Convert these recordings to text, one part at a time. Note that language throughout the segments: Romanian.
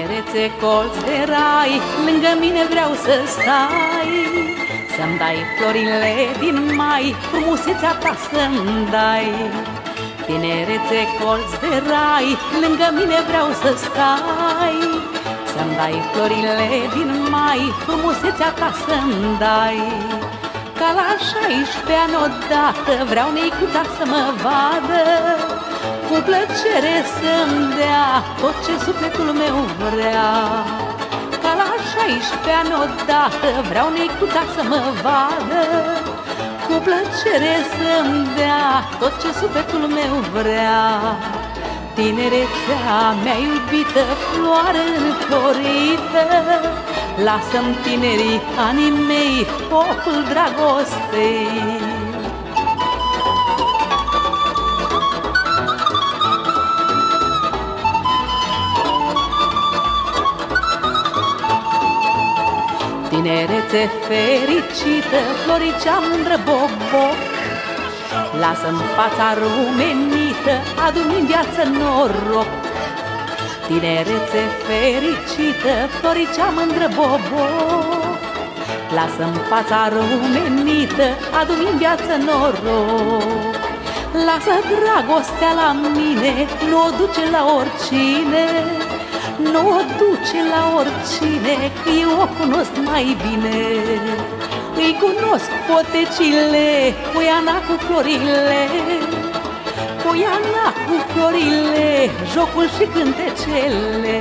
Tinerețe colț de rai, lângă mine vreau să stai. Să-mi dai florile din mai, frumusețea ta să-mi dai. Tinerețe colț de rai, lângă mine vreau să stai. Să-mi dai florile din mai, frumusețea ta să-mi dai. Ca la 16 ani odată, vreau neicuța să mă vadă cu plăcere să-mi dea tot ce sufletul meu vrea. Ca la 16 ani odată vreau necuța să mă vadă. Cu plăcere să-mi dea tot ce sufletul meu vrea. Tinerețea mea iubită, floare înflorită Lasă-mi tinerii anii mei, focul dragostei Tinerețe fericită, floricea mândră boboc. Lasă-mi fața rumenită, adu-mi în viață noroc. Tinerețe fericită, floricea mândră boboc. Lasă-mi fața rumenită, adu-mi în viață noroc. Lasă dragostea la mine, nu o duce la oricine nu o duce la oricine, că eu o cunosc mai bine. Îi cunosc potecile, Poiana cu florile. Poiana cu florile, jocul și cântecele.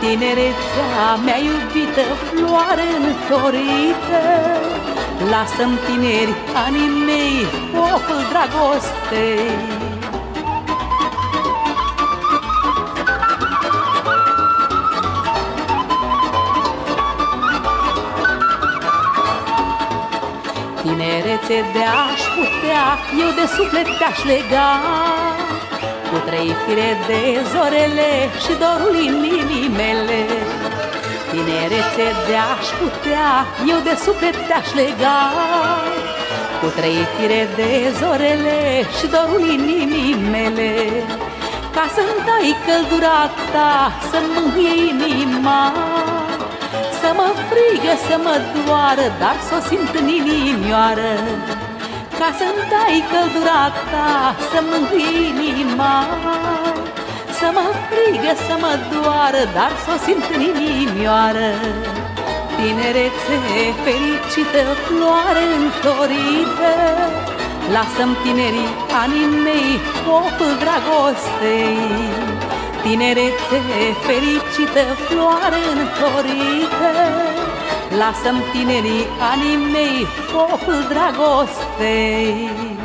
Tinerețea mea iubită, floare înflorită. Lasă-mi tineri anii mei, focul dragostei Tinerețe de-aș putea, eu de suflet te-aș lega. Cu trei fire de zorele și dorul inimii mele Tinerețe de-aș putea, eu de suflet te-aș lega. Cu trei fire de zorele și dorul inimii mele Ca să-mi dai căldura ta, să-mi mângâie inima să mă frigă, să mă doară, dar să o simt în inimioară. Ca să-mi dai căldura ta, să mângâi inima. Să mă frigă, să mă doară, dar să o simt în inimioară. Tinerețe fericită, floare înflorită Lasă-mi tinerii anii mei, focul dragostei Tinerețe fericită, floare înflorită. Lasă-mi tinerii anii mei, focul dragostei